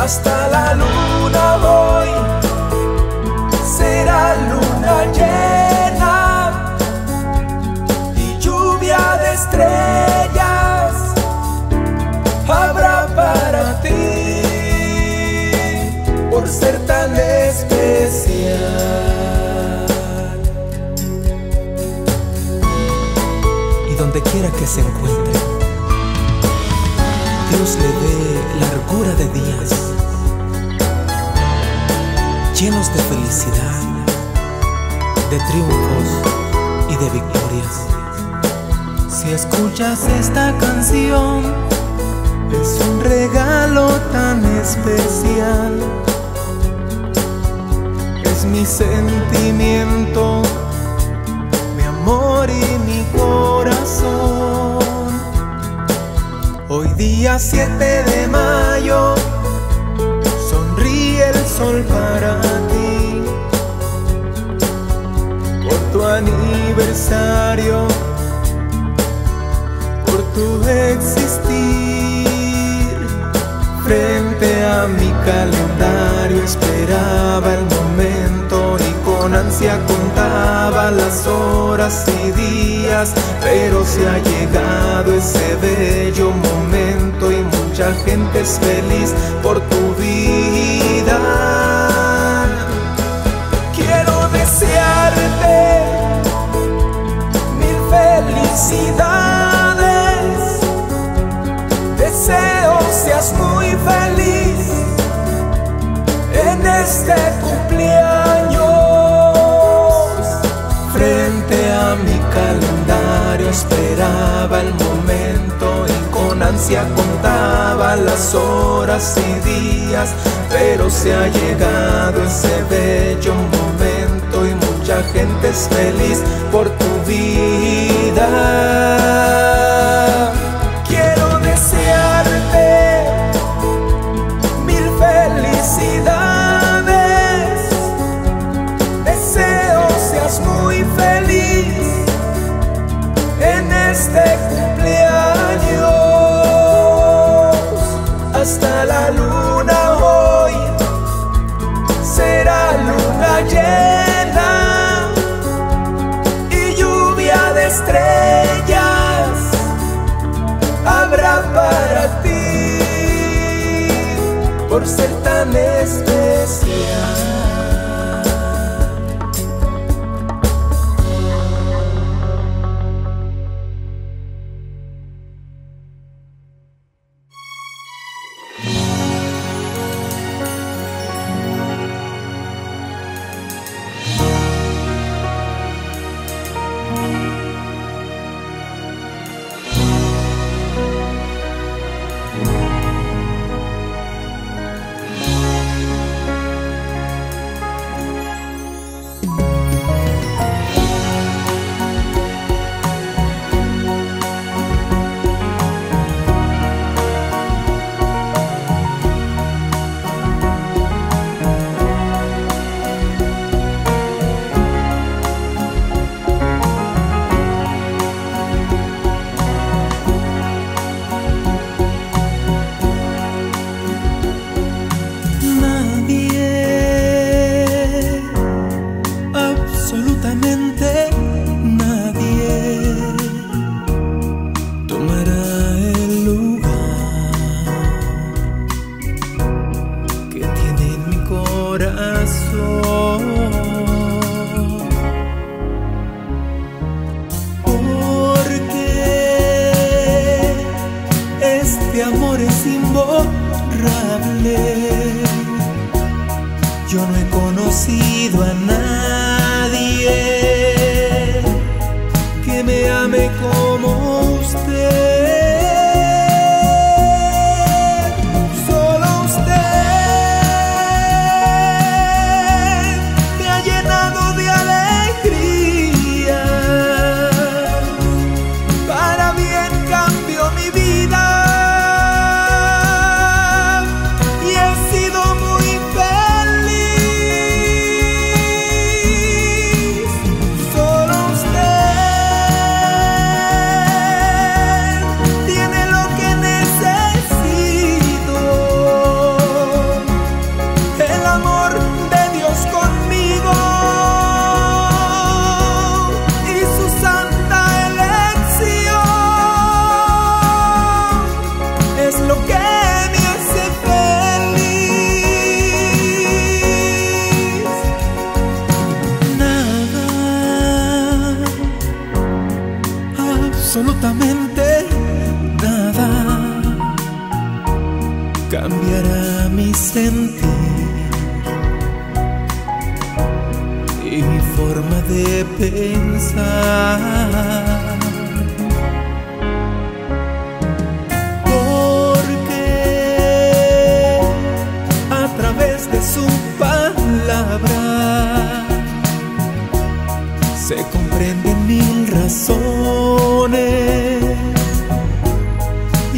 Hasta la luna voy, será luna llena y lluvia de estrellas habrá para ti por ser tan especial. Y donde quiera que se encuentre, largura de días llenos de felicidad, de triunfos y de victorias. Si escuchas esta canción, es un regalo tan especial. Es mi sentimiento, mi amor y mi corazón. Día 7 de mayo, sonríe el sol para ti. Por tu aniversario, por tu existir. Frente a mi calendario esperaba el momento y con ansia contaba las horas y días, pero se ha llegado ese bello momento mucha gente es feliz por tu vida. Quiero desearte mil felicidades. Deseo seas muy feliz en este cumpleaños. Frente a mi calendario esperaba el y con contaba las horas y días, pero se ha llegado ese bello momento y mucha gente es feliz por tu vida.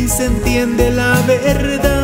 y se entiende la verdad.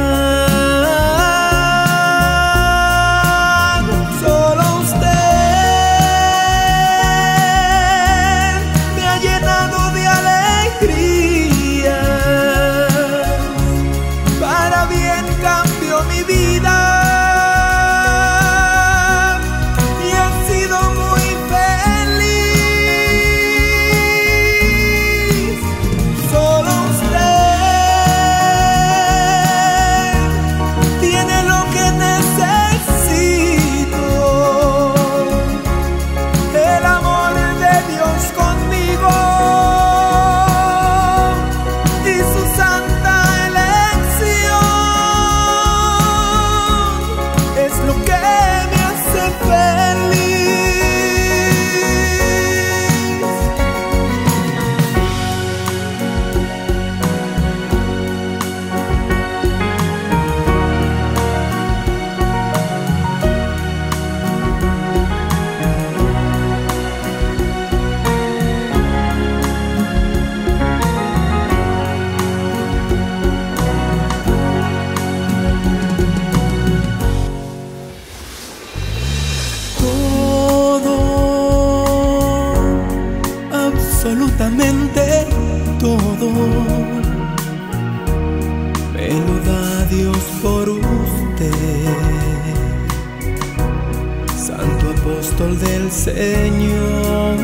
Señor.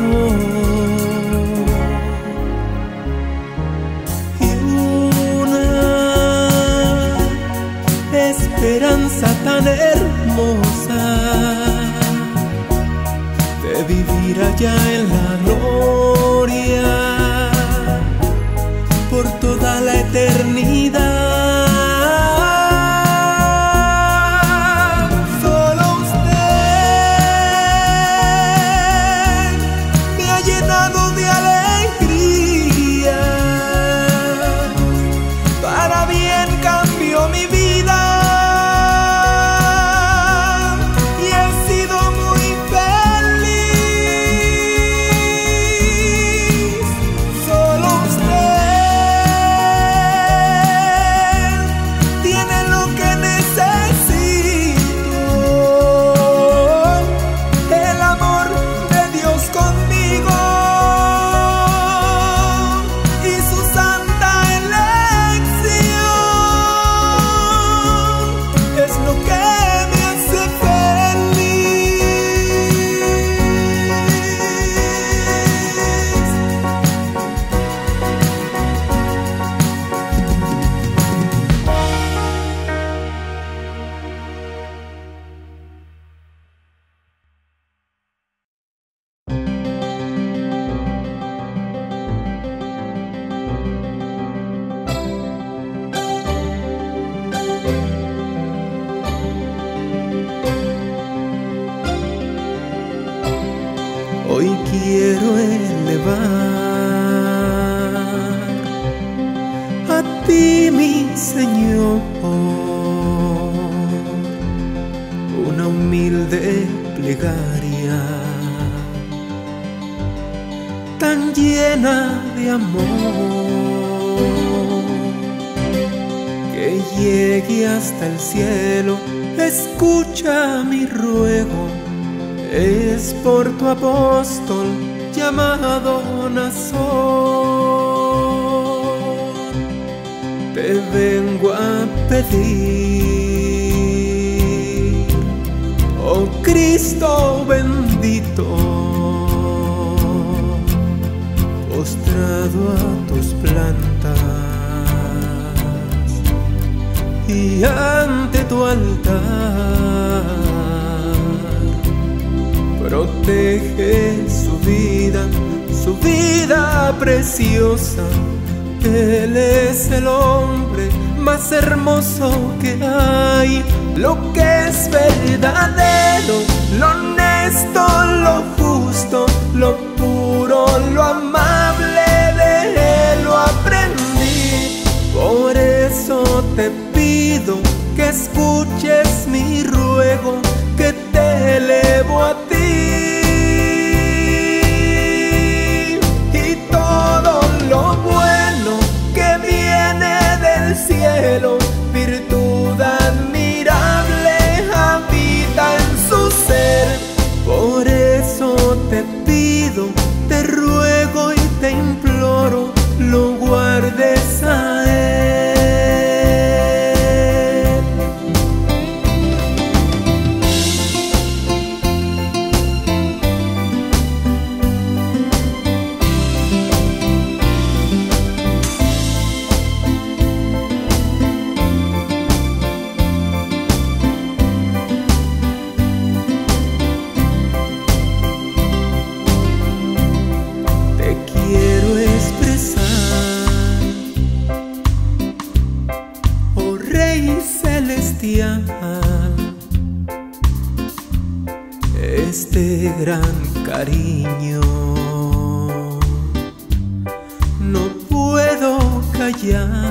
Y una esperanza tan hermosa de vivir allá en la gloria. Él es el hombre más hermoso que hay. Lo que es verdadero, lo honesto, lo justo, lo puro, lo amable de Él lo aprendí. Por eso te pido que escuches mi ruego, que te elevo a yeah.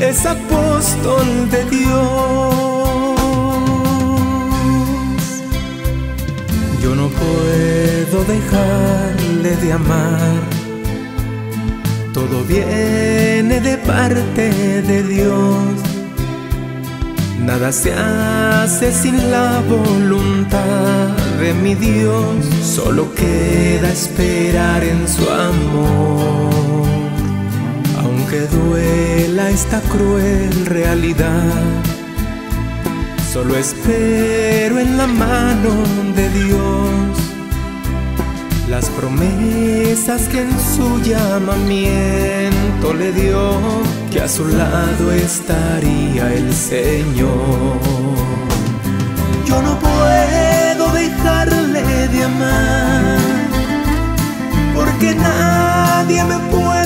Es apóstol de Dios. Yo no puedo dejarle de amar. Todo viene de parte de Dios. Nada se hace sin la voluntad de mi Dios. Solo queda esperar en su amor. Aunque duela esta cruel realidad, solo espero en la mano de Dios las promesas que en su llamamiento le dio, que a su lado estaría el Señor. Yo no puedo dejarle de amar, porque nadie me puede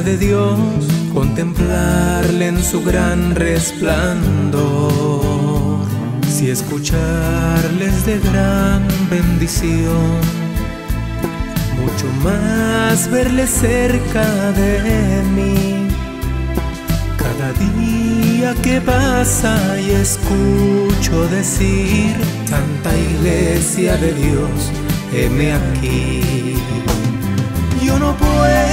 de Dios, contemplarle en su gran resplandor. Si escucharles de gran bendición, mucho más verle cerca de mí. Cada día que pasa y escucho decir, Santa Iglesia de Dios, heme aquí. Yo no puedo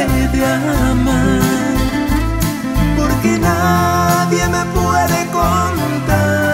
dejarle de amar, porque nadie me puede contar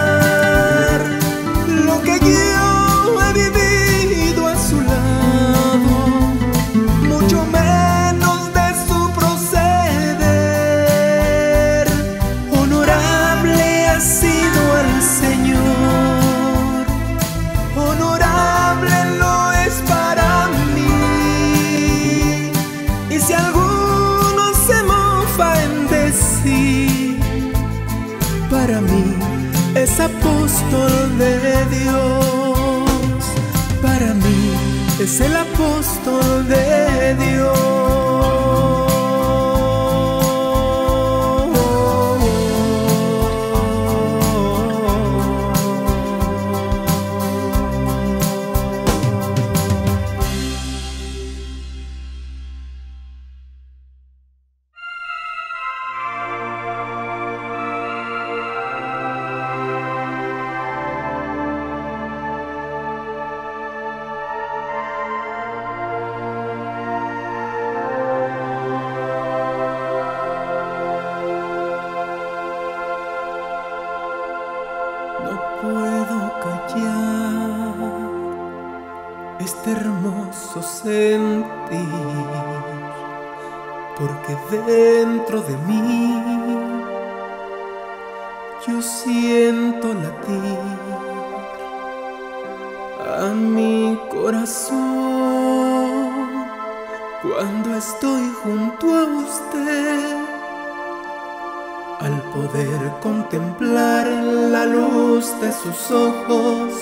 al poder contemplar la luz de sus ojos,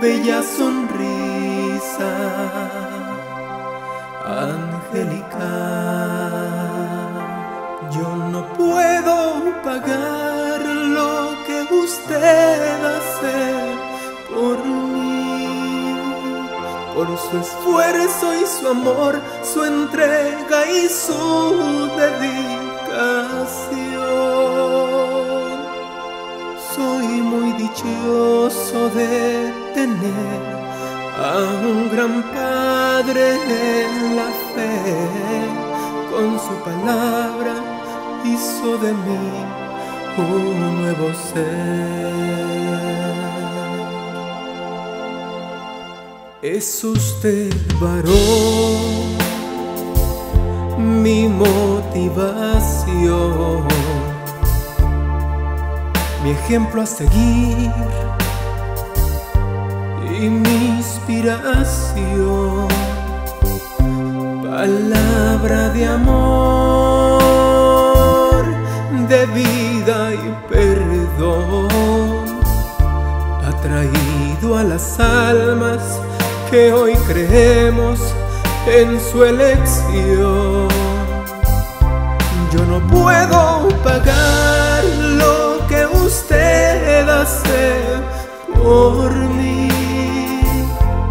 bella sonrisa. angelical. Yo no puedo pagar por su esfuerzo y su amor, su entrega y su dedicación. Soy muy dichoso de tener a un gran Padre en la fe, con su palabra hizo de mí un nuevo ser. Es usted varón, mi motivación, mi ejemplo a seguir y mi inspiración, palabra de amor, de vida y perdón, atraído a las almas que hoy creemos en su elección. Yo no puedo pagar lo que usted hace por mí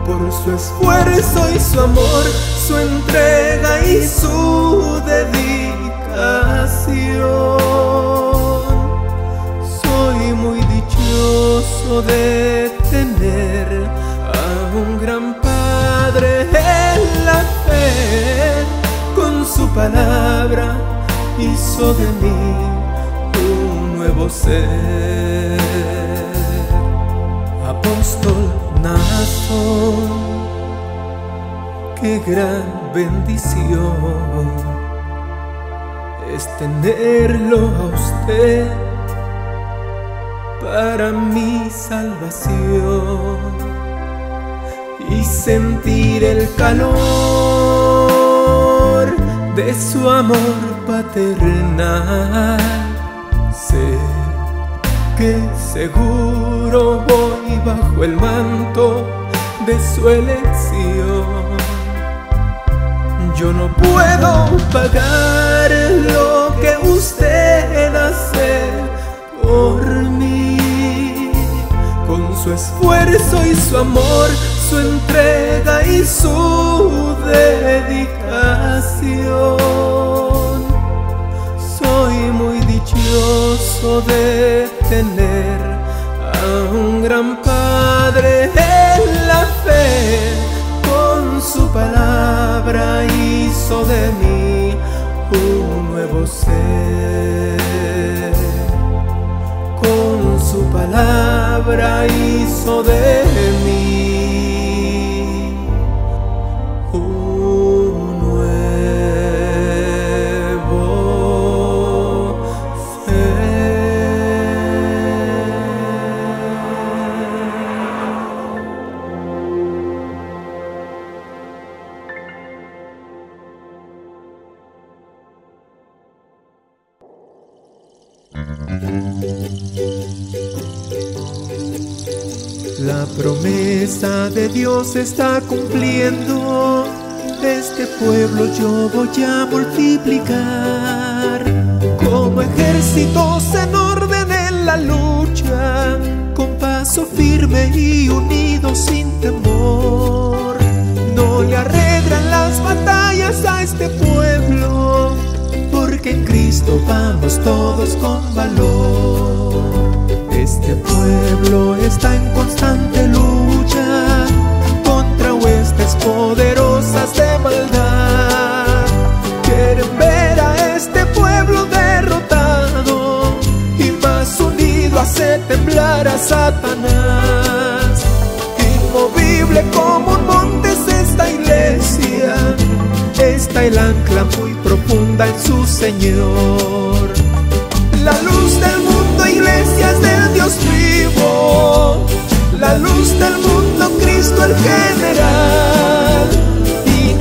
por su esfuerzo y su amor, su entrega y su dedicación. Soy muy dichoso de un gran Padre en la fe, con su palabra hizo de mí un nuevo ser. Apóstol Nazón, qué gran bendición es tenerlo a usted para mi salvación y sentir el calor de su amor paternal. Sé que seguro voy bajo el manto de su elección. Yo no puedo pagar lo que usted hace por mí. Su esfuerzo y su amor, su entrega y su dedicación. Soy muy dichoso de tener a un gran Padre en la fe, con su palabra hizo de mí un nuevo ser. Con su palabra hizo de Dios está cumpliendo. Este pueblo yo voy a multiplicar. Como ejércitos en orden en la lucha, con paso firme y unido sin temor. No le arreglan las batallas a este pueblo, porque en Cristo vamos todos con valor. Este pueblo está en constante lucha maldad. Quieren ver a este pueblo derrotado y más unido hace temblar a Satanás. Inmovible como un monte es esta iglesia, está el ancla muy profunda en su Señor. La luz del mundo, iglesias del Dios vivo. La luz del mundo, Cristo el general.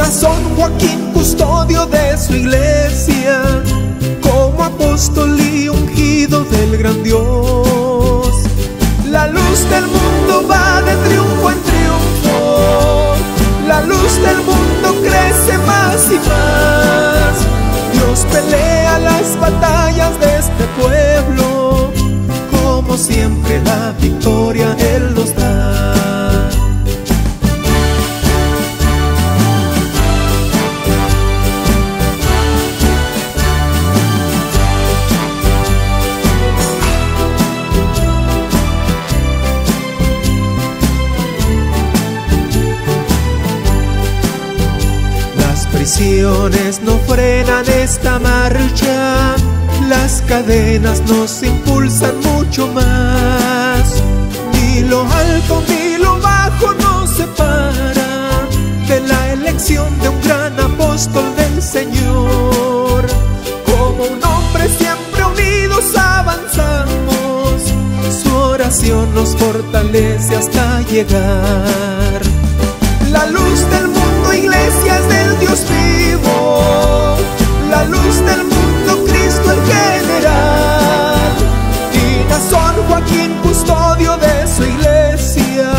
Nazón Joaquín, custodio de su iglesia. Como apóstol y ungido del gran Dios. La luz del mundo va de triunfo en triunfo. La luz del mundo crece más y más. pelea las batallas de este pueblo, como siempre la victoria Él nos no frenan esta marcha, las cadenas nos impulsan mucho más. Ni lo alto ni lo bajo nos separa de la elección de un gran apóstol del Señor. Como un hombre siempre unidos avanzamos, su oración nos fortalece hasta llegar. La luz luz del mundo, Cristo el general. Y Nazón Joaquín, custodio de su iglesia,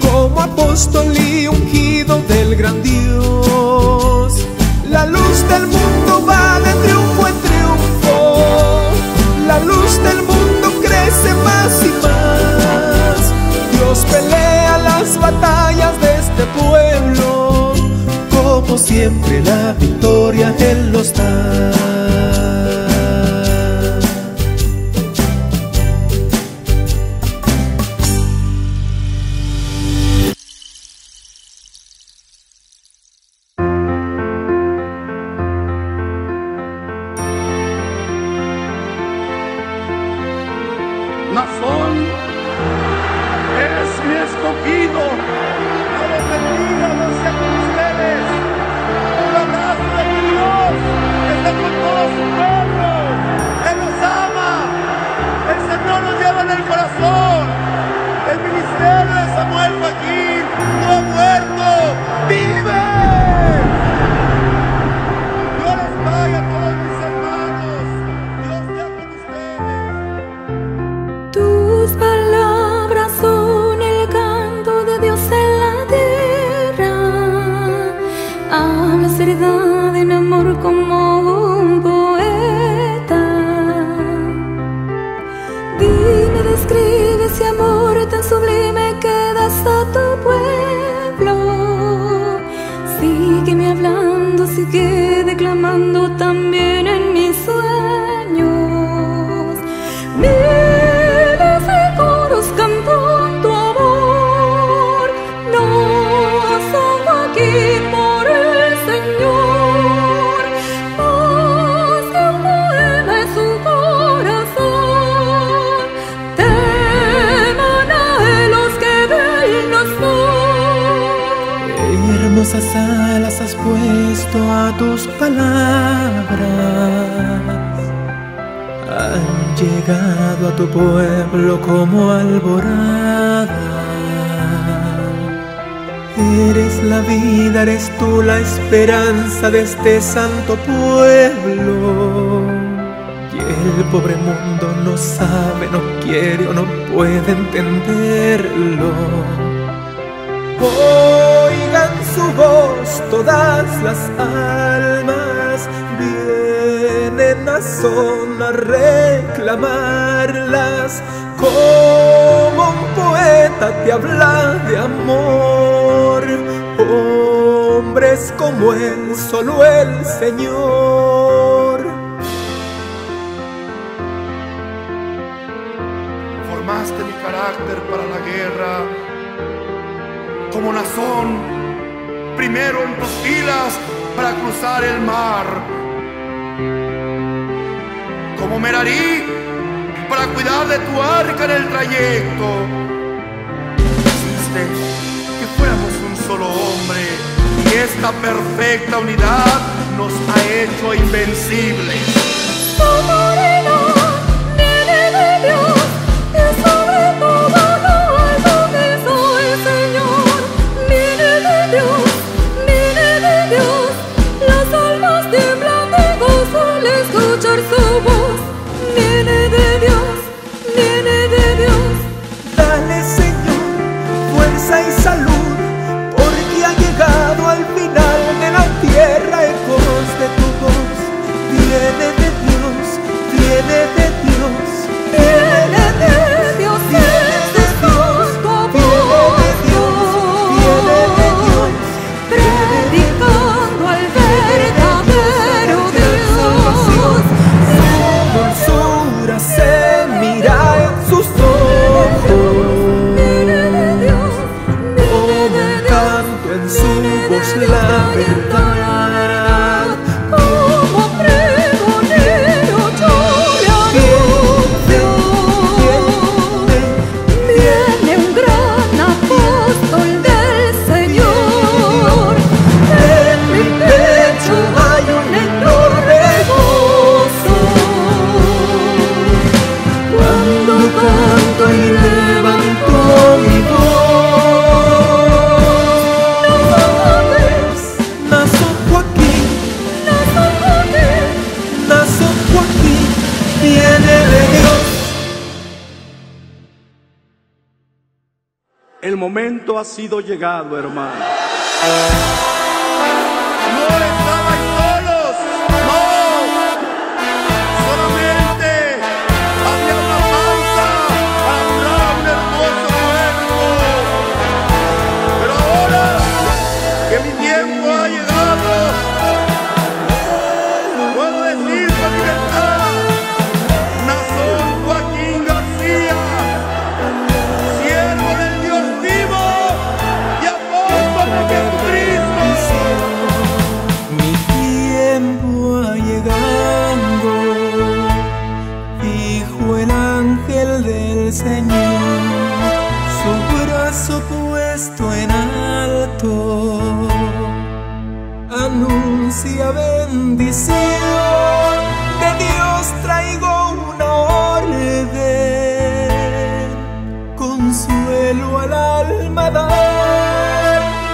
como apóstol y ungido del gran Dios. La luz del mundo va de triunfo en triunfo. La luz del mundo crece más y más. Dios pelea las batallas de este pueblo, como siempre la Él este santo pueblo. Y el pobre mundo no sabe, no quiere o no puede entenderlo. Oigan su voz todas las almas, vienen a son a reclamarlas. Como un poeta te habla de amor, hombres como él, solo el Señor. Formaste mi carácter para la guerra. Como Nazón, primero en tus filas para cruzar el mar. Como Merarí, para cuidar de tu arca en el trayecto. Y esta perfecta unidad nos ha hecho invencibles. Ha sido llegado, hermano. Puesto en alto, anuncia bendición, de Dios traigo una orden, consuelo al alma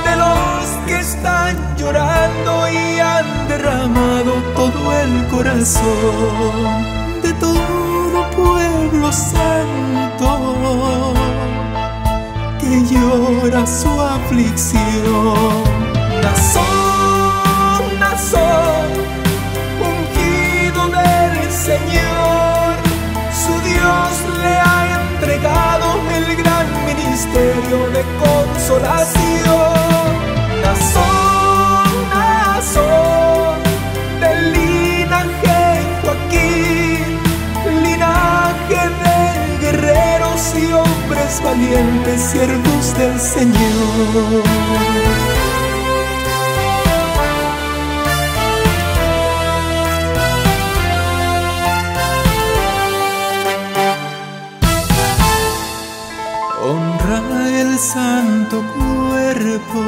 de los que están llorando y han derramado todo el corazón. De todo pueblo santo llora su aflicción. Nazón, Nazón, ungido del Señor, su Dios le ha entregado el gran ministerio de consolación. Valientes, siervos del Señor. honra el santo cuerpo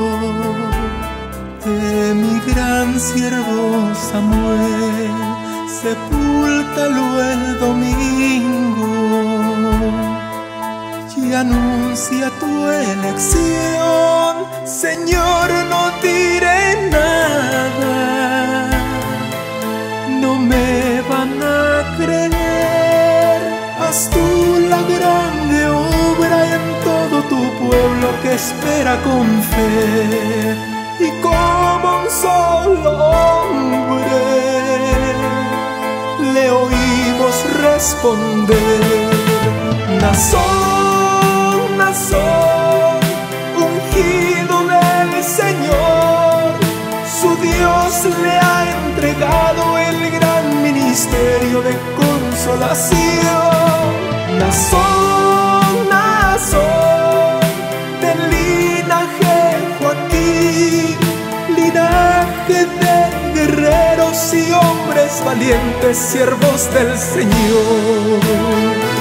de mi gran siervo Samuel, sepúltalo el domingo y anuncia tu elección, Señor, no diré nada, no me van a creer, haz tú la grande obra en todo tu pueblo que espera con fe. Y como un solo hombre le oímos responder. Nazón, Nazón, ungido del Señor, su Dios le ha entregado el gran ministerio de consolación. Nazón, Nazón, del linaje Joaquín, linaje de guerreros y hombres valientes, siervos del Señor.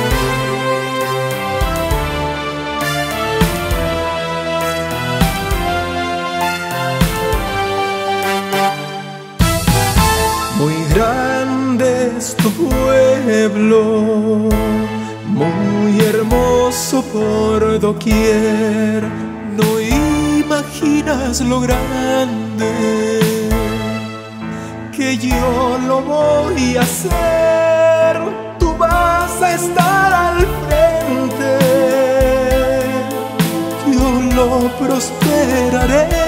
Muy hermoso por doquier. No imaginas lo grande que yo lo voy a hacer. Tú vas a estar al frente, yo lo prosperaré.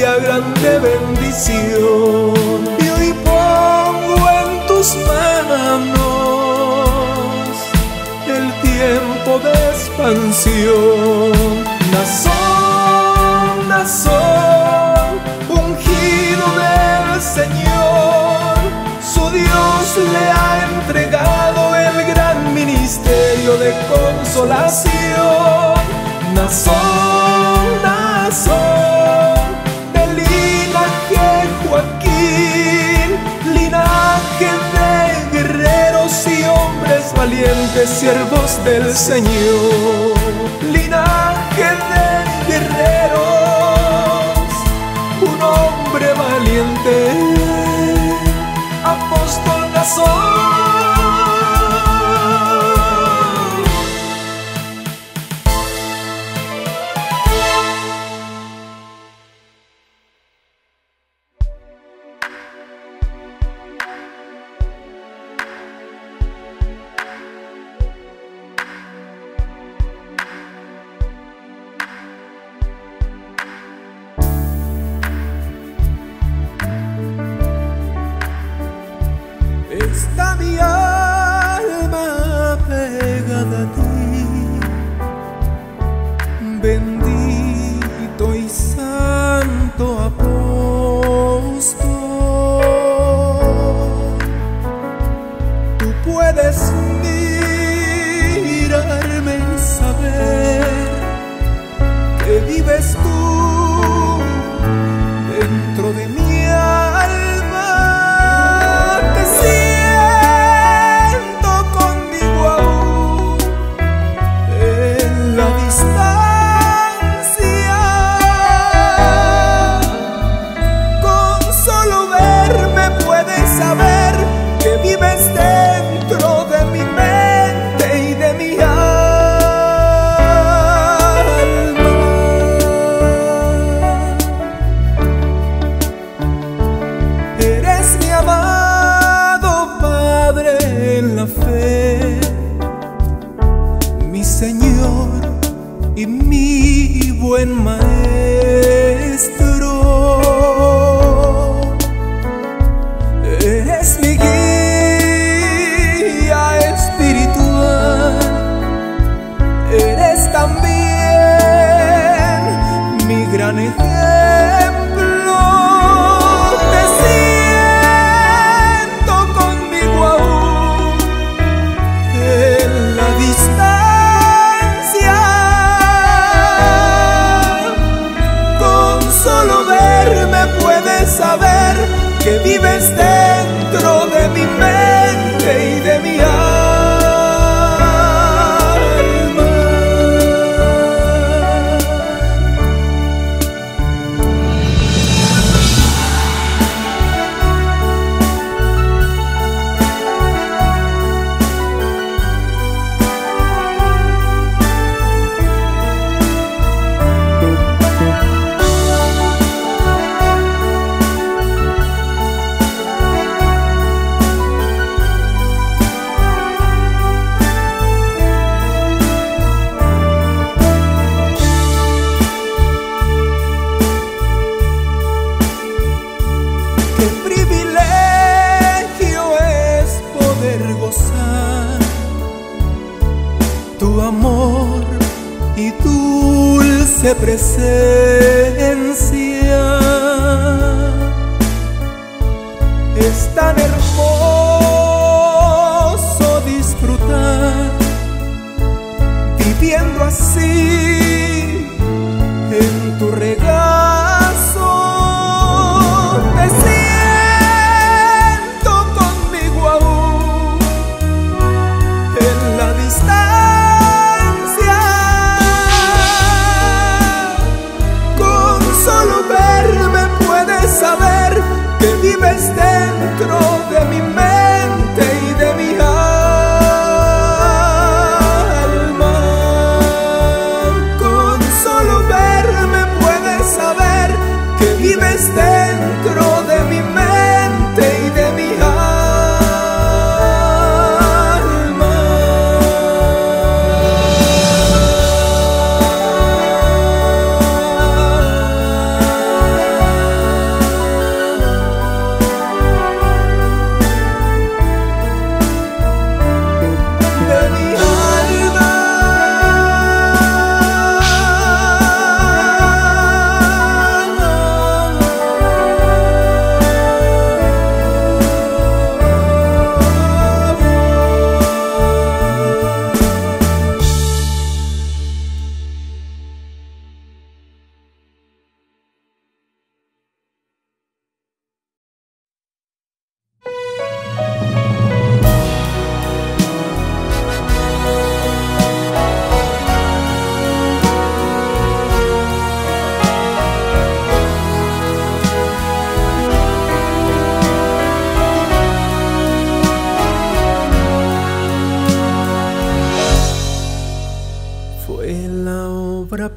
Grande bendición. Y hoy pongo en tus manos el tiempo de expansión. Nazón, Nazón, ungido del Señor, su Dios le ha entregado el gran ministerio de consolación. Nazón, valientes, siervos del Señor. Linaje de guerreros, un hombre valiente, dulce only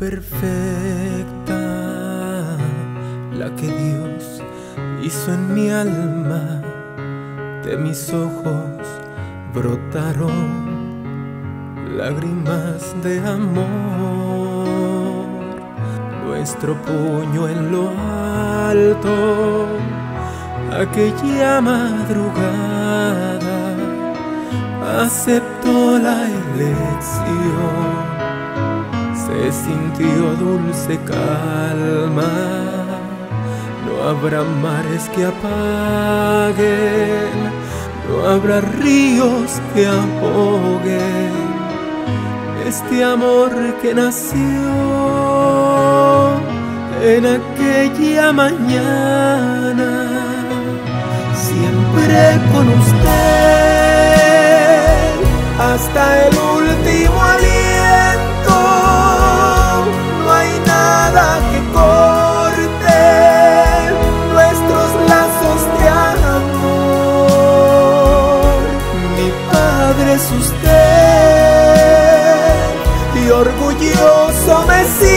perfecta la que Dios hizo en mi alma. De mis ojos brotaron lágrimas de amor. Nuestro puño en lo alto, aquella madrugada, aceptó la elección se sintió dulce calma. No habrá mares que apaguen, no habrá ríos que ahoguen este amor que nació en aquella mañana. Siempre con usted hasta el último aliento. Que corte nuestros lazos de amor. Mi padre es usted y orgulloso me siento.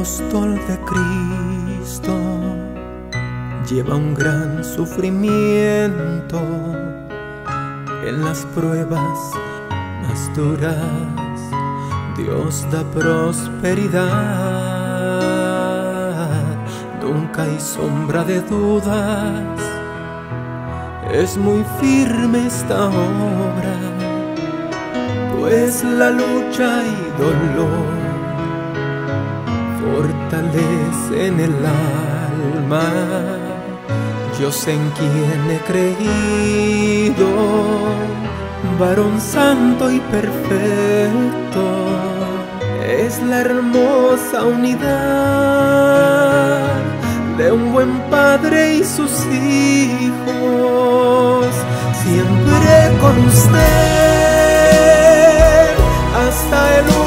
Apóstol de Cristo lleva un gran sufrimiento en las pruebas más duras. Dios da prosperidad, nunca hay sombra de dudas. Es muy firme esta obra, pues la lucha y dolor fortalecen el alma. Yo sé en quién he creído, varón santo y perfecto, es la hermosa unidad de un buen padre y sus hijos, siempre con usted hasta el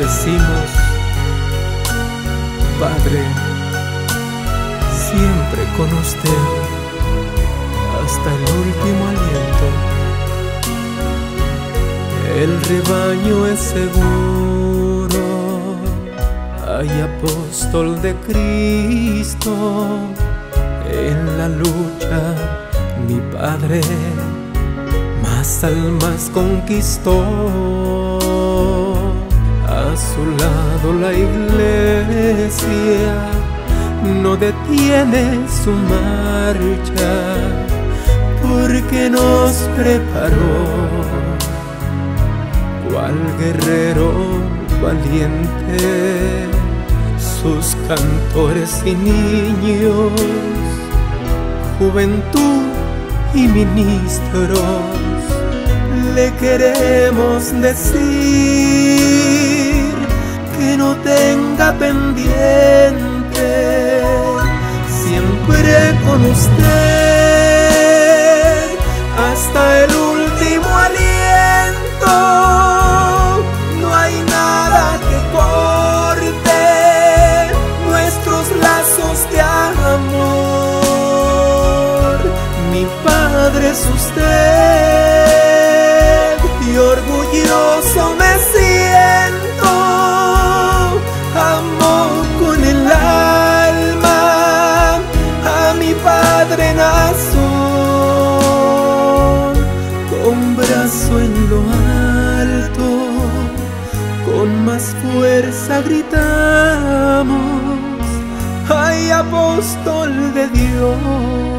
decimos, Padre, siempre con usted, hasta el último aliento. El rebaño es seguro, hay apóstol de Cristo, en la lucha mi Padre más almas conquistó. Su lado la iglesia no detiene su marcha porque nos preparó. Cual guerrero valiente sus cantores y niños juventud y ministros le queremos decir tenga pendiente siempre con usted hasta el último aliento. No hay nada que corte nuestros lazos de amor. Mi padre es usted y orgulloso apóstol de Dios